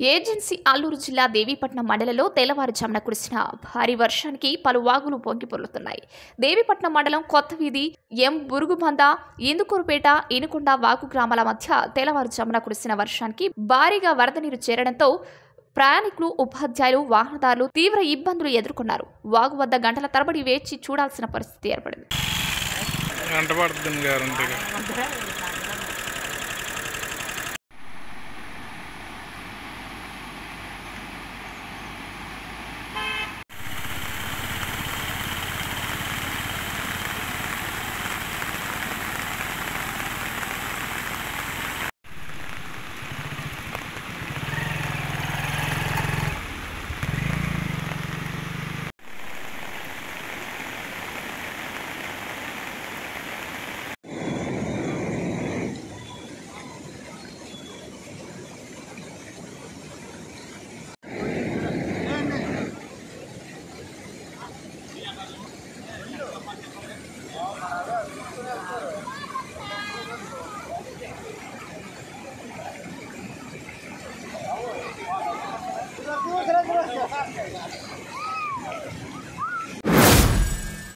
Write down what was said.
Agency Alluri జిల్లా దేవీపట్నం మండలంలో తెల్లవారుజామున కురిసిన భారీ వర్షానికి పలు వాగులు పొంగి పొర్లుతున్నాయి. దేవీపట్నం మండలం కొత్త వీధి ఎం బురుగుబంద ఇందుకూరుపేట ఇనుకొండ వాగు గ్రామాల మధ్య తెల్లవారుజామున కురిసిన వర్షానికి భారీగా వరద నీరు చేరడంతో ప్రయాణికులు ఉపాధ్యాయులు వాహనదారులు తీవ్ర ఇబ్బందులు ఎదుర్కొన్నారు. వాగు వద్ద గంటల తరబడి వేచి చూడాల్సిన పరిస్థితి ఏర్పడింది. గంట పడుతుంది Gracias.